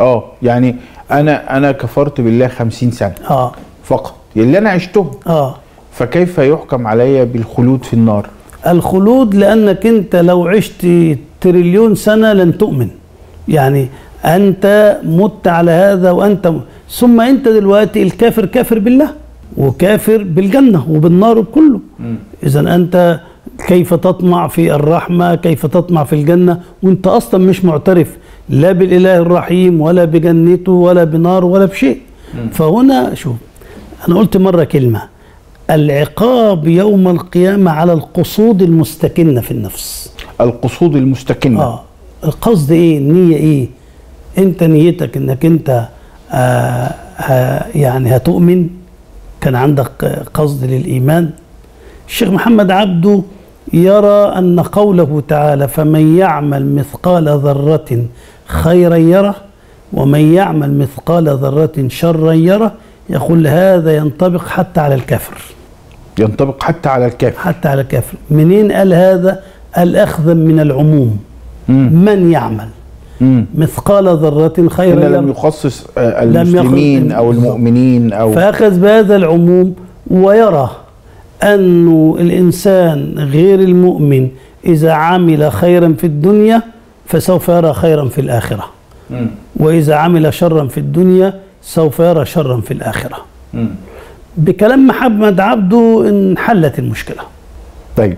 آه يعني أنا أنا كفرت بالله خمسين سنة آه. فقط اللي أنا عشتهم آه. فكيف يحكم علي بالخلود في النار؟ الخلود لانك انت لو عشت تريليون سنة لن تؤمن. يعني انت مت على هذا وانت م... ثم انت دلوقتي الكافر كافر بالله وكافر بالجنة وبالنار وبكله اذا انت كيف تطمع في الرحمة كيف تطمع في الجنة وانت أصلا مش معترف لا بالإله الرحيم ولا بجنته ولا بنار ولا بشيء. فهنا شوف أنا قلت مرة كلمة العقاب يوم القيامة على القصود المستكنة في النفس. القصود المستكنة. آه القصد إيه؟ النية إيه؟ أنت نيتك إنك أنت آه آه يعني هتؤمن؟ كان عندك قصد للإيمان؟ الشيخ محمد عبده يرى أن قوله تعالى فمن يعمل مثقال ذرة خيرا يره ومن يعمل مثقال ذرة شرا يره يقول هذا ينطبق حتى على الكافر ينطبق حتى على الكافر حتى على الكافر منين قال هذا الأخذ من العموم مم. من يعمل مم. مثقال ذرة خيرا لم. يخصص آه، لم يخص- المسلمين أو بالظبط. المؤمنين أو فأخذ بهذا العموم ويرى أن الإنسان غير المؤمن إذا عمل خيرا في الدنيا فسوف يرى خيرا في الآخرة. وإذا عمل شرا في الدنيا سوف يرى شرا في الآخرة. بكلام محمد عبده انحلت المشكلة طيب